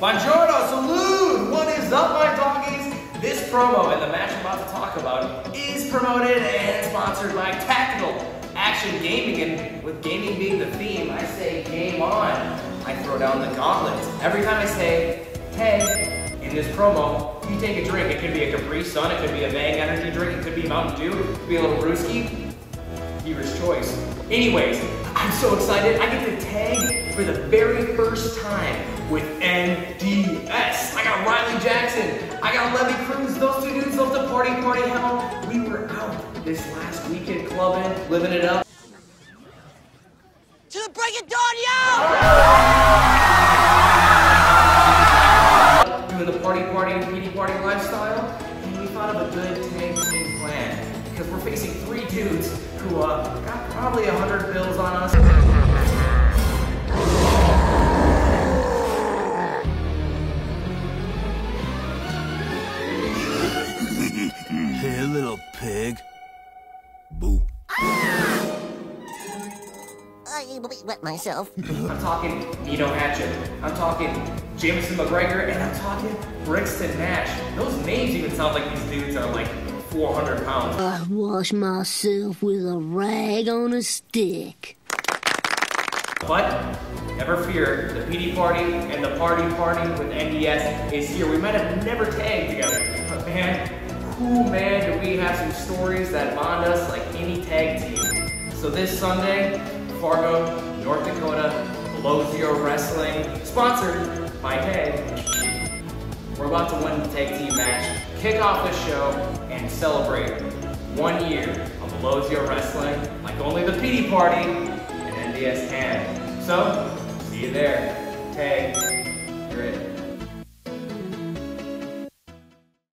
Buongiorno, salute! What is up, my doggies? This promo and the match I'm about to talk about is promoted and sponsored by Tactical Action Gaming. And with gaming being the theme, I say game on. I throw down the gauntlet. Every time I say, hey, in this promo, you take a drink. It could be a Capri Sun, it could be a Bang Energy drink, it could be Mountain Dew, it could be a little brewski. Viewer's choice. Anyways, I'm so excited. I get to tag for the very first time with. Jackson. I got Levy Cruise. Those two dudes love to party, party hell. We were out this last weekend clubbing, living it up. To the break of dawn, yo! Doing the party, party, Petey party lifestyle. And we thought of a good tag team plan. Because we're facing three dudes who uh, got probably a hundred bills on us. Little pig. Boo. I wet myself. I'm talking Nino Hatchet. I'm talking Jameson McGregor, and I'm talking Brixton Nash. Those names even sound like these dudes are like 400 pounds. I wash myself with a rag on a stick. But never fear, the Petey party and the party party with NDS is here. We might have never tagged together, but man, who man do we have some stories that bond us like any tag team. So this Sunday, Fargo, North Dakota, Below Zero Wrestling, sponsored by Tag. We're about to win the tag team match, kick off the show, and celebrate one year of Below Zero Wrestling like only the Petey party and NDS can. So, see you there.